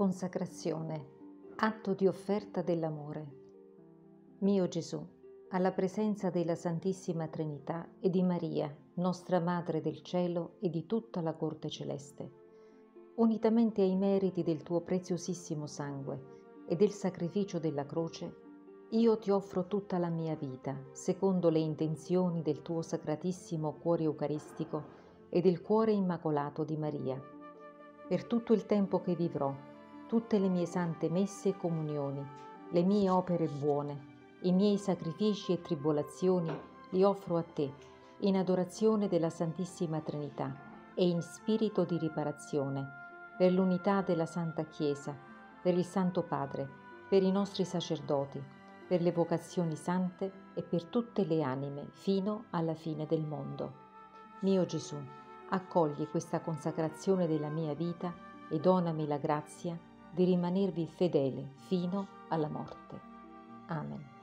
Consacrazione, atto di offerta dell'amore. Mio Gesù, alla presenza della Santissima Trinità e di Maria, nostra Madre del Cielo e di tutta la Corte Celeste, unitamente ai meriti del tuo preziosissimo sangue e del sacrificio della croce, io ti offro tutta la mia vita, secondo le intenzioni del tuo sacratissimo cuore eucaristico e del cuore immacolato di Maria, per tutto il tempo che vivrò tutte le mie sante messe e comunioni, le mie opere buone, i miei sacrifici e tribolazioni li offro a te, in adorazione della Santissima Trinità e in spirito di riparazione, per l'unità della Santa Chiesa, per il Santo Padre, per i nostri sacerdoti, per le vocazioni sante e per tutte le anime fino alla fine del mondo. Mio Gesù, accogli questa consacrazione della mia vita e donami la grazia di rimanervi fedele fino alla morte. Amen.